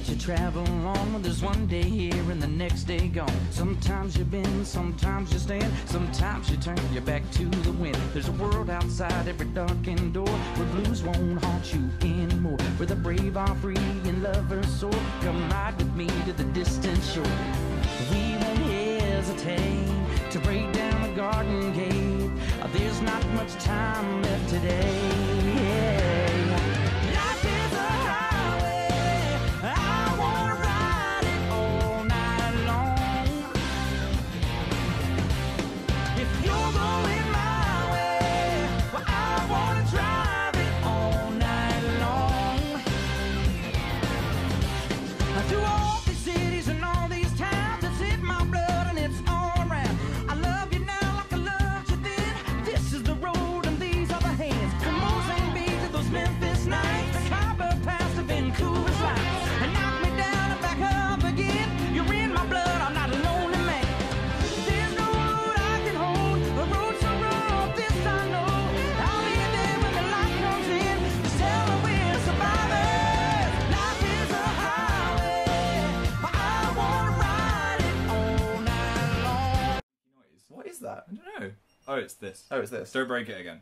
that you travel on. There's one day here and the next day gone. Sometimes you bend, sometimes you stand, sometimes you turn your back to the wind. There's a world outside every darkened door where blues won't haunt you anymore. Where the brave are free and lovers soar. Come ride with me to the distant shore. that? I don't know. Oh, it's this. Oh, it's this. Don't break it again.